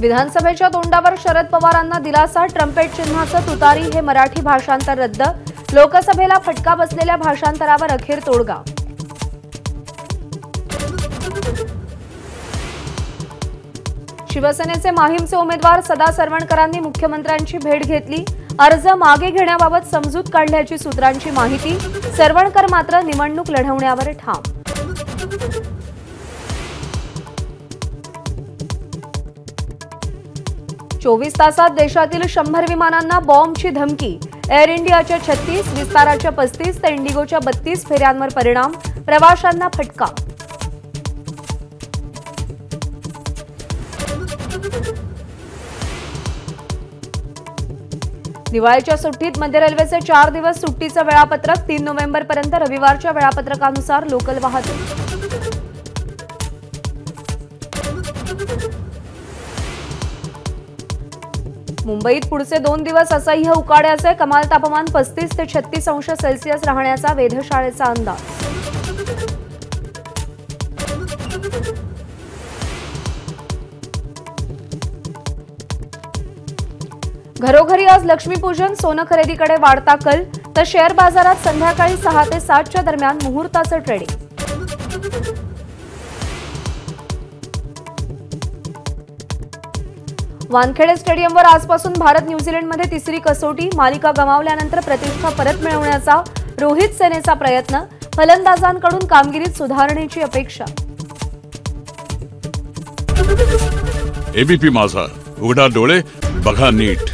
विधानसभेच्या तोंडावर शरद पवारांना दिलासा ट्रम्पेट चिन्हाचं तुतारी हे मराठी भाषांतर रद्द लोकसभेला फटका बसलेल्या भाषांतरावर अखेर तोडगा. शिवसेनेचे माहीमचे उमेदवार सदा सरवणकरांनी मुख्यमंत्र्यांची भेट घेतली. अर्ज मागे घेण्याबाबत समजूत काढल्याची सूत्रांची माहिती. सरवणकर मात्र निवडणूक लढवण्यावर ठाम. चोवीस तासात देशातील शंभर विमानांना बॉम्बची धमकी. एअर इंडियाच्या छत्तीस विस्ताराच्या पस्तीस तर इंडिगोच्या बत्तीस फेऱ्यांवर परिणाम प्रवाशांना फटका. दिवाळीच्या सुट्टीत मध्य रेल्वेचे चार दिवस सुट्टीचं वेळापत्रक तीन नोव्हेंबरपर्यंत रविवारच्या वेळापत्रकानुसार लोकल वाहतूक. मुंबईत पुढचे दोन दिवस असह्य उकाड्याचे कमाल तापमान पस्तीस ते छत्तीस अंश सेल्सिअस राहण्याचा वेधशाळेचा अंदाज. घरोघरी आज लक्ष्मीपूजन सोनं खरेदीकडे वाढता कल तर शेअर बाजारात संध्याकाळी सहा ते सातच्या दरम्यान मुहूर्ताचं ट्रेडिंग वानखेडे स्टेडियमवर आजपासून भारत न्यूझीलंडमध्ये तिसरी कसोटी मालिका गमावल्यानंतर प्रतिष्ठा परत मिळवण्याचा रोहित सेनेचा प्रयत्न फलंदाजांकडून कामगिरीत सुधारणेची अपेक्षा. एबीपी माझा उघडा डोळे बघा नीट.